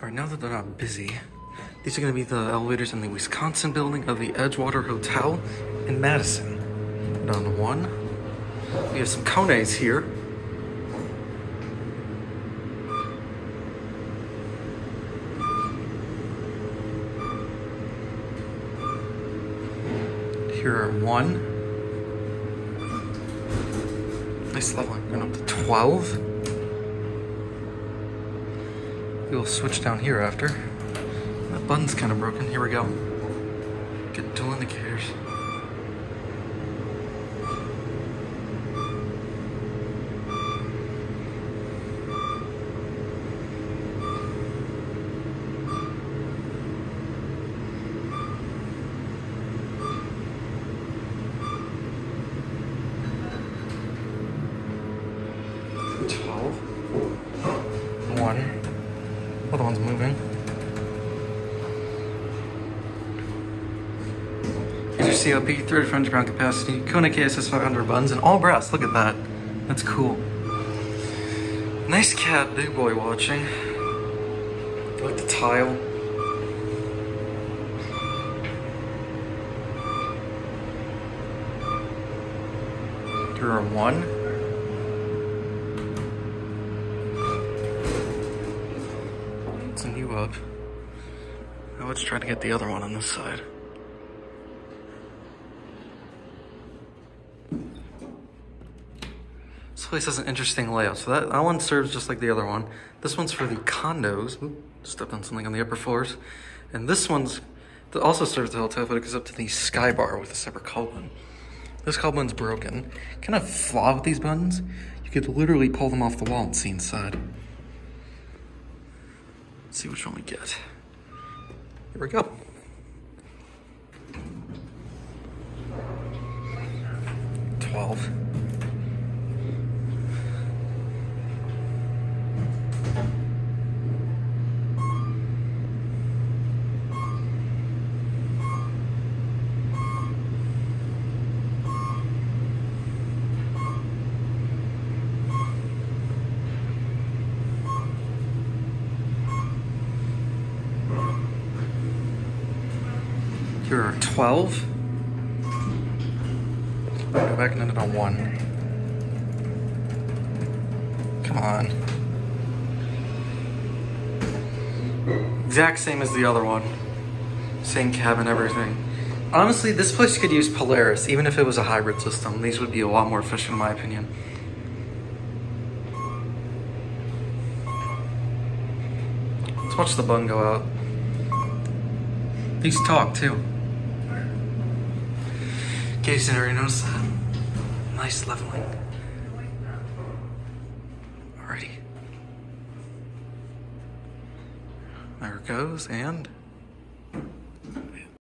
All right, now that they're not busy, these are gonna be the elevators in the Wisconsin building of the Edgewater Hotel in Madison. Down one. We have some cones here. Here are one. Nice leveling, going up to 12. We'll switch down here after. That button's kind of broken. Here we go. Get dual indicators. Twelve. Other one's moving. Here's your COP, 3,500 pound capacity, KONE KSS 500 buns, and all brass. Look at that. That's cool. Nice cat, big boy watching. I like the tile. Are one. Up. Now let's try to get the other one on this side. This place has an interesting layout. So that, that one serves just like the other one. This one's for the condos. Oop, stepped on something on the upper floors. And this one's also serves the hotel, but it goes up to the sky bar with a separate button. This button's broken. Kind of flaw with these buttons. You could literally pull them off the wall and see inside. Let's see which one we get. Here we go. Twelve. Are 12. Go back and end it on one. Come on. Exact same as the other one. Same cabin, everything. Honestly, this place could use Polaris, even if it was a hybrid system. These would be a lot more efficient in my opinion. Let's watch the bun go out. These talk too. Didn't already notice that. Nice leveling. Alrighty. There it goes, and